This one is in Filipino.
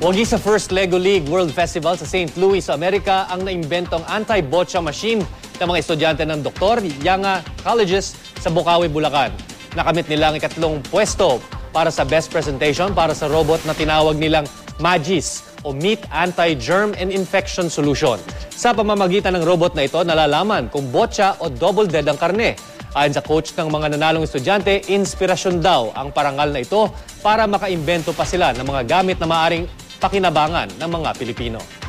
Wagi sa first Lego League World Festival sa St. Louis, Amerika ang naimbentong anti-botcha machine ng mga estudyante ng Dr. Yanga Colleges sa Bukawi, Bulacan. Nakamit nila ang ikatlong pwesto para sa best presentation para sa robot na tinawag nilang MAGIS o Meat Anti-Germ and Infection Solution. Sa pamamagitan ng robot na ito, nalalaman kung botcha o double dead ang karne. Ayon sa coach ng mga nanalong estudyante, inspirasyon daw ang parangal na ito para makaimbento pa sila ng mga gamit na maaring pakinabangan ng mga Pilipino.